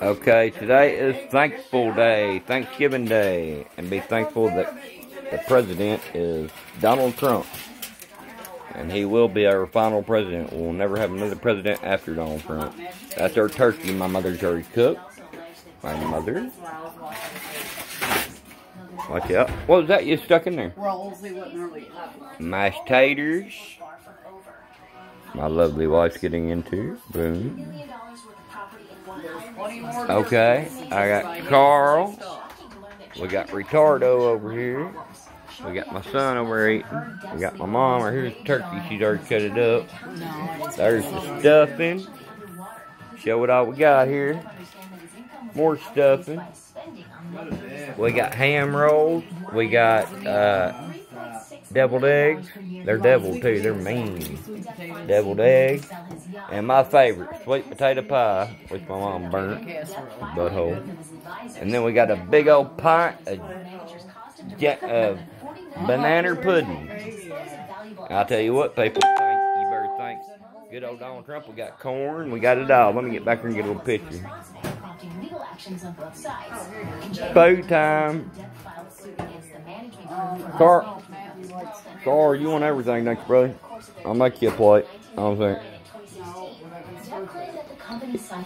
Okay, today is Thankful Day, Thanksgiving Day, and be thankful that the president is Donald Trump. And he will be our final president. We'll never have another president after Donald Trump. That's our turkey my mother's already cooked. My mother. Watch out. What was that you stuck in there? Mashed taters. My lovely wife's getting into. Boom. Okay, I got Carl. We got Retardo over here. We got my son over here eating. We got my mom. Right here's the turkey. She's already cut it up. There's the stuffing. Show what all we got here. More stuffing. We got ham rolls. We got uh, deviled eggs. They're deviled too. They're mean. Deviled eggs. And my favorite, sweet potato pie, which my mom burnt. Butthole. And then we got a big old pint of uh, banana pudding. I'll tell you what, people, thank, you better thank good old Donald Trump. We got corn. We got it all. Let me get back here and get a little picture. Food time. Car, Car, you want everything, don't you, brother? I'll make you a plate. I don't think.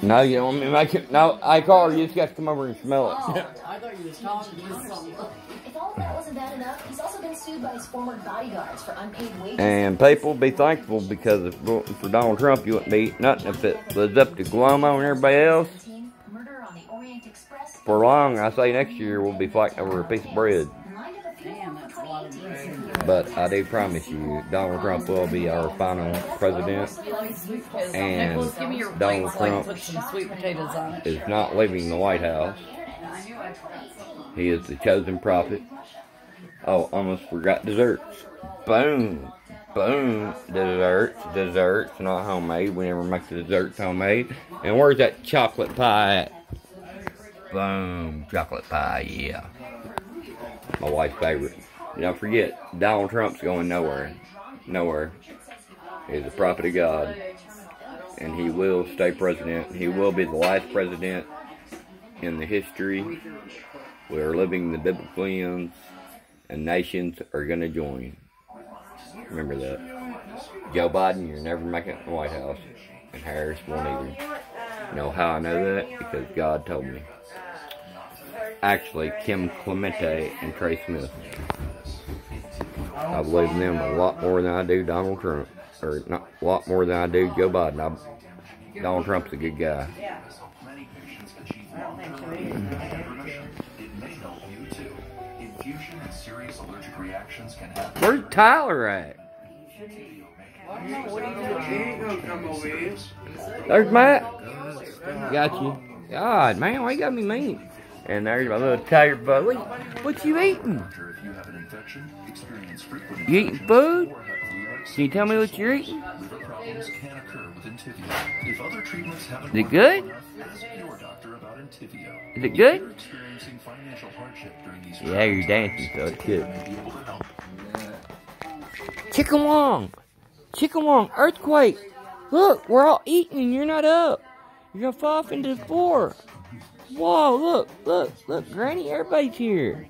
No, you don't want me to make it. No, I Car, you just got to come over and smell it. I thought you was talking to. If all that wasn't bad enough, he's also been sued by his former bodyguards for unpaid wages. And people be thankful because if for Donald Trump, you wouldn't be eating nothing. If it was up to Cuomo and everybody else, Murder on the Orient Express. for long, I say next year we'll be fighting over a piece of bread. But I do promise you, Donald Trump will be our final president. And Nicholas, give me your Donald plate so I can Trump put some sweet potatoes on it. is not leaving the White House. He is the chosen prophet. Oh, almost forgot desserts. Boom. Boom. Desserts. Desserts. Not homemade. We never make the desserts homemade. And where's that chocolate pie at? Boom. Chocolate pie, yeah. My wife's favorite. And don't forget, Donald Trump's going nowhere. Nowhere. He's a prophet of God. And he will stay president. He will be the last president in the history. We are living the biblical ends, and nations are going to join. Remember that. Joe Biden, you're never making it in the White House, and Harris won't either. You know how I know that? Because God told me. Actually, Kim Clement and Trey Smith. I believe in them a lot more than I do Donald Trump. Or not a lot more than I do Joe Biden. I, Donald Trump's a good guy. It may help you too. Infusion and serious allergic reactions can happen. Where's Tyler at? There's Matt. Got you. God, man, why you got me mean? And there's my little tiger bud. What, what you eating? If you have an infection, experience frequent You eating food? or have flu-like Can you tell me what you're eating? liver problems can occur with. If other treatments haven't Is it good? enough, ask your doctor about. Is it good? you're experiencing financial hardship during these Yeah, you're dancing, so it's good. Entyvio may be able. Chicken Wong! Chicken Wong, earthquake! Look, we're all eating and you're not up. You're gonna fall off into the floor. Whoa, look, look, look, Granny, everybody's here.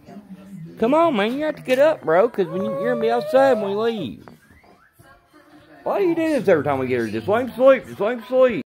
Come on, man, you have to get up, bro, because when you, you're gonna be outside when we leave. Why do you do this every time we get here? Just let him sleep, just let him sleep.